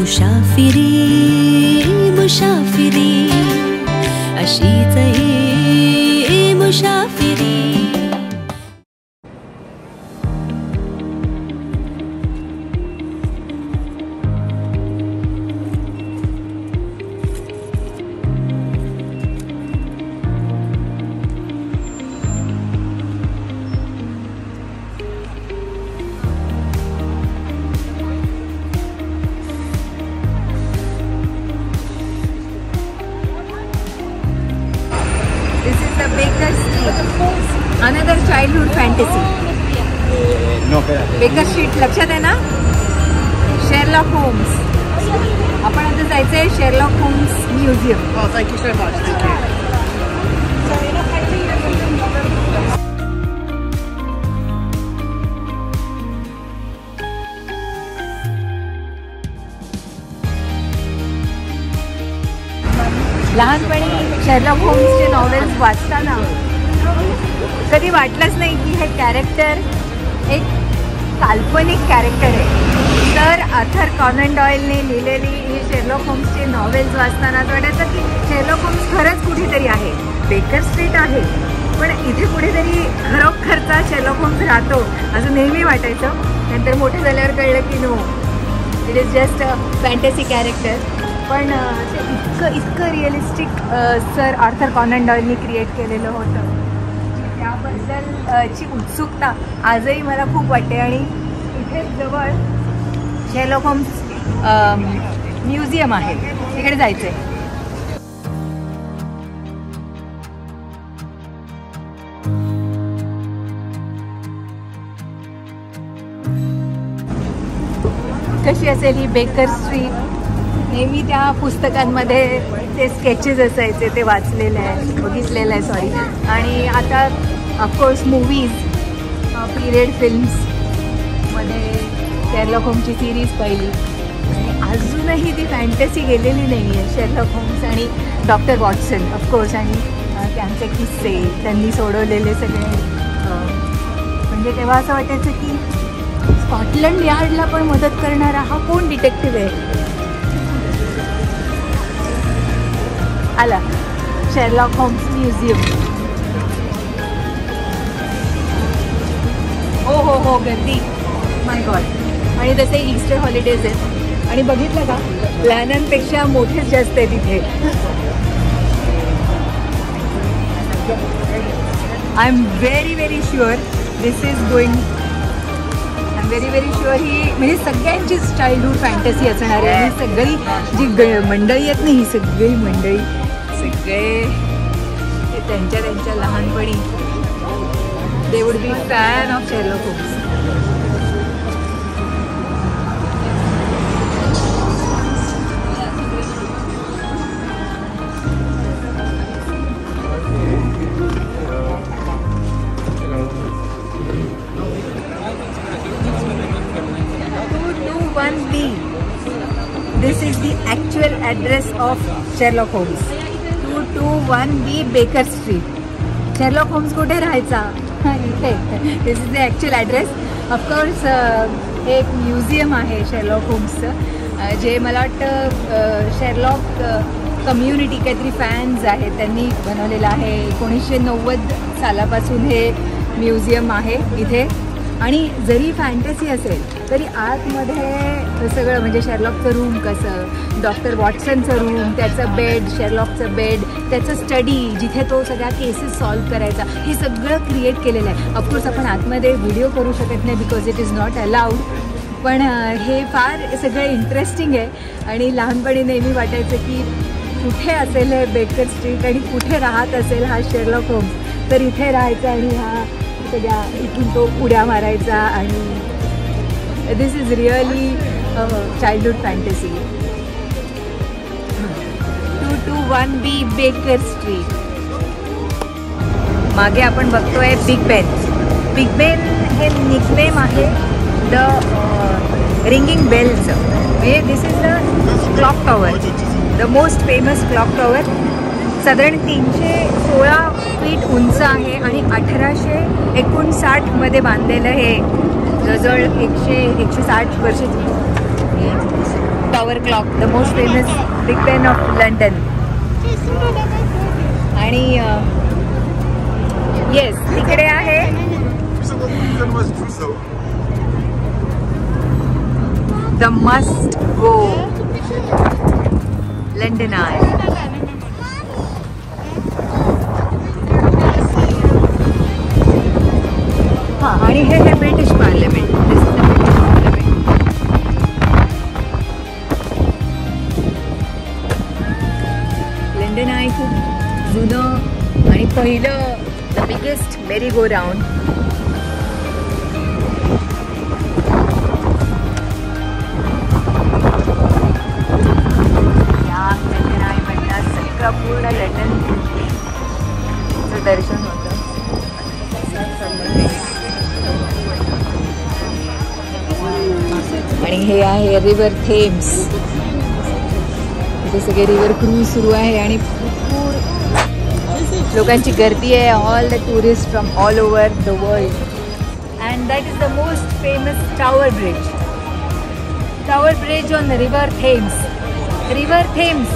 मुसाफिरी मुसाफिरी अशीच ही मुसाफिरी Another childhood fantasy. Baker Street लक्षात आहे ना शेरलॉक होम्स आपण आता जायचंय Sherlock Holmes museum Oh, thank you so much. Thank you. लहानपणी शेरलॉक होम्सचे नॉवेल्स वाचताना कधी वाटलंच नाही की हे कॅरेक्टर एक काल्पनिक कॅरेक्टर आहे. तर अथर कॉनन डॉयलने लिहिलेली ही शेरलॉक होम्सची नॉवेल्स वाचताना असं वाटायचं की शेरलॉक होम्स खरंच कुठेतरी आहे. बेकर स्ट्रीट आहे. पण इथे कुठेतरी खरोखरचा शेरलॉक होम्स राहतो असं नेहमी वाटायचं. नंतर मोठे झाल्यावर कळलं की no it is just a fantasy character पण ते इतकं इतकं रिअलिस्टिक सर आर्थर कॉनन डॉयलनी क्रिएट केलेलं होतं. त्याबद्दल ची उत्सुकता आजही मला खूप वाटते. आणि इथे जवळ शेलॉक होम्स म्युझियम आहे. तिकडे जायचं आहे कशी असेल ही बेकर स्ट्रीट नेहमी त्या पुस्तकांमध्ये ते स्केचेस असायचे ते वाचलेले आहे बघितलेलं आहे सॉरी आणि आता ऑफकोर्स मूवीज पिरियड फिल्म्समध्ये शेरलॉक होमची सिरीज पाहिली. आणि अजूनही ती फॅन्टसी गेलेली नाही आहे शेरलॉक होम्स आणि डॉक्टर वॉटसन ऑफकोर्स आणि त्यांचे किस्से त्यांनी सोडवलेले सगळे म्हणजे तेव्हा असं वाटायचं की स्कॉटलंड यार्डला पण मदत करणारा हा कोण डिटेक्टिव्ह आहे? आला शेरलॉक होम्स म्युझियम हो हो हो गर्दी. माय गॉड आणि तसे इस्टर हॉलिडेज आहेत. आणि बघितलं का? लहानांपेक्षा मोठेच जास्त आहे तिथे I am very very sure this is going I am very very sure ही म्हणजे सगळ्यांचीच चाइल्डहूड फॅन्टसी असणार आहे. सगळी जी ग मंडळी आहेत ना ही सगळी मंडळी सगळे ते त्यांच्या त्यांच्या लहानपणी they would be fan of Sherlock Holmes one B. This is the actual address of Sherlock Holmes. Two two one B Baker Street Sherlock Holmes कुठे राहायचा? इथे. This is the actual address of course हे एक museum आहे Sherlock होम्सचं जे मला वाटतं Sherlock community काहीतरी फॅन्स आहेत. त्यांनी बनवलेलं आहे. एकोणीसशे नव्वद सालापासून हे म्युझियम आहे. इथे आणि जरी फॅन्टसी असेल तरी आतमध्ये सगळं म्हणजे शेरलॉकचं रूम कसं डॉक्टर वॉटसनचं रूम त्याचं बेड शेरलॉकचं बेड त्याचं स्टडी जिथे तो सगळ्या केसेस सॉल्व करायचा हे सगळं क्रिएट केलेलं आहे. ऑफकोर्स आपण आतमध्ये व्हिडिओ करू शकत नाही because it is not allowed पण हे फार सगळं इंटरेस्टिंग आहे. आणि लहानपणी नेहमी वाटायचं की कुठे असेल हे बेकर स्ट्रीट आणि कुठे राहत असेल हा शेरलॉक होम्स तर इथे राहायचा आणि हा सगळ्या इथून तो उड्या मारायचा आणि this is really childhood fantasy two two one B Baker Street मागे आपण बघतोय बिग बेन बिग बेन हे निकनेम आहे द रिंगिंग बेलचं म्हणजे this is the clock tower the most famous clock tower साधारण तीनशे सोळा फीट उंच आहे आणि अठराशे एकोणसाठमध्ये बांधलेलं हे जवळ एकशे एकशे साठ वर्ष tower clock the most famous Big Ben of London आणि uh, येस तिकडे आहे. The must go London I आणि हे हे British parliament this is the British parliament London आहे खूप जुनं आणि पहिलं the biggest merry go round या लंडन आहे म्हणतात सगळं पूर्ण लंडन दर्शन होतं. आहे रिव्हर थेम्स. इथे सगळे रिव्हर क्रूज सुरू आहे आणि भरपूर लोकांची गर्दी आहे. All the tourist from all over the world and that is the most famous tower bridge tower bridge on river Thames river Thames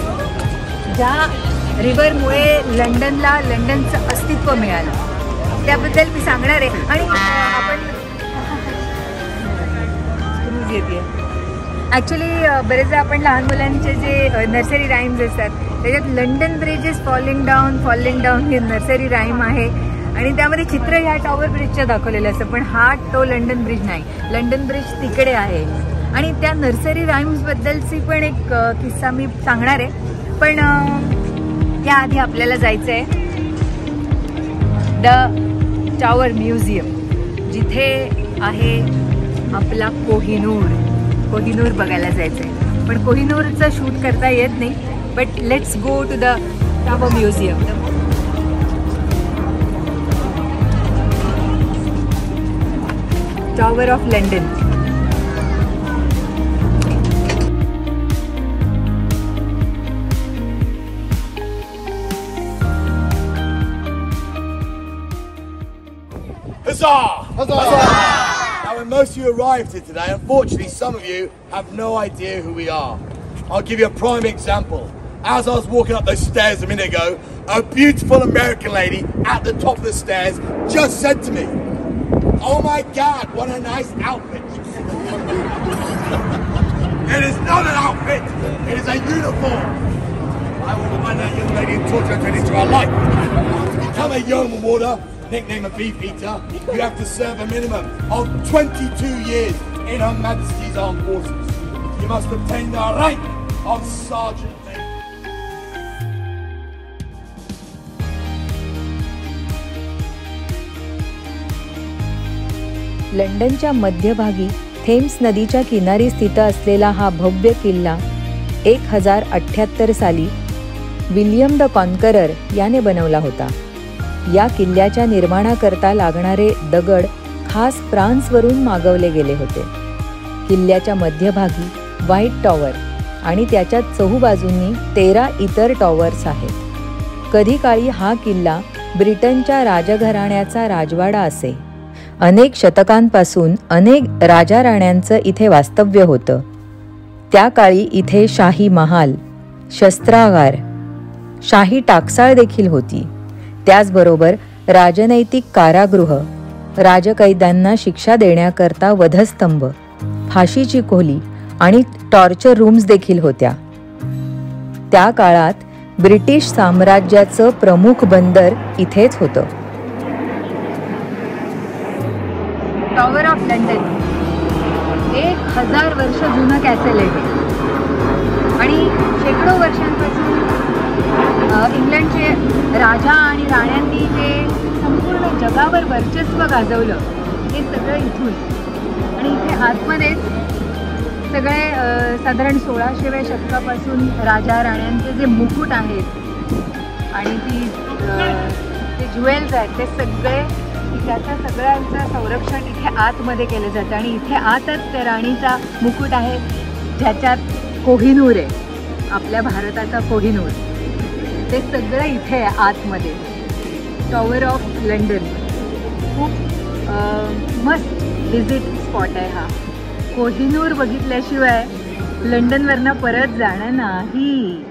ज्या रिव्हरमुळे लंडनला लंडनचं अस्तित्व मिळालं. त्याबद्दल मी सांगणार आहे. आणि आपण ॲक्च्युली बरेचदा आपण लहान मुलांचे जे नर्सरी राईम्स असतात त्याच्यात London bridge is falling down falling down हे नर्सरी राईम आहे. आणि त्यामध्ये चित्र ह्या टॉवर ब्रिजच्या दाखवलेलं असतं पण हा तो लंडन ब्रिज नाही. लंडन ब्रिज तिकडे आहे. आणि त्या नर्सरी राईम्सबद्दलची पण एक किस्सा मी सांगणार आहे. पण अ, त्याआधी आपल्याला जायचं आहे द टॉवर म्युझियम जिथे आहे आपला कोहिनूर. कोहिनूर बघायला जायचं आहे पण कोहिनूरचं शूट करता येत नाही but let's go to the tower museum tower of London Huzzah! Huzzah! Now, when most of you arrived here today, unfortunately, some of you have no idea who we are. I'll give you a prime example. As I was walking up those stairs a minute ago, a beautiful American lady at the top of the stairs just said to me, Oh my God, what a nice outfit. it is not an outfit, it is a uniform. I will find that young lady and torture her into our life. To become a yeoman warder, nickname of beef eater, you have to serve a minimum of 22 years in Her Majesty's Armed Forces. You must obtain the rank of Sergeant Major. लंडनच्या मध्यभागी Thames नदीच्या किनारी स्थित असलेला हा भव्य किल्ला एक हजार अठ्ठ्याहत्तर साली विल्यम द कॉन्करर याने बनवला होता या किल्ल्याच्या निर्माणाकरता लागणारे दगड खास फ्रान्सवरून मागवले गेले होते. किल्ल्याच्या मध्यभागी व्हाईट टॉवर आणि त्याच्या चहूबाजूंनी तेरा इतर टॉवर्स आहेत. कधी काळी हा किल्ला ब्रिटनच्या राजघराण्याचा राजवाडा असे. अनेक शतकांपासून अनेक राजा राण्यांचं इथे वास्तव्य होतं. त्या काळी इथे शाही महाल शस्त्रागार शाही टाकसाळ देखील होती. त्याचबरोबर राजनैतिक कारागृह राजकैद्यांना शिक्षा देण्याकरता वधस्तंभ फाशीची खोली आणि टॉर्चर रूम्स देखील होत्या. त्या काळात ब्रिटिश साम्राज्याचं प्रमुख बंदर इथेच होतं. टॉवर ऑफ लंडन एक हजार वर्ष जुनं कॅसल आहे. आणि शेकडो वर्षांपासून इंग्लंडचे राजा आणि राण्यांनी जे संपूर्ण जगावर वर्चस्व गाजवलं हे सगळं इथून. आणि इथे आतमध्येच सगळे साधारण सोळाशेव्या शतकापासून राजा राण्यांचे जे मुकुट आहेत आणि ती जे ज्वेल्स आहेत ते सगळे त्याच्या सगळ्यांचं संरक्षण इथे आतमध्ये केलं जातं. आणि इथे आतच त्या राणीचा मुकुट आहे ज्याच्यात कोहिनूर आहे आपल्या भारताचा कोहिनूर. ते सगळं इथे आहे आतमध्ये. टॉवर ऑफ लंडन खूप मस्त विजिट स्पॉट आहे हा. कोहिनूर बघितल्याशिवाय लंडनवरनं परत जाणं नाही.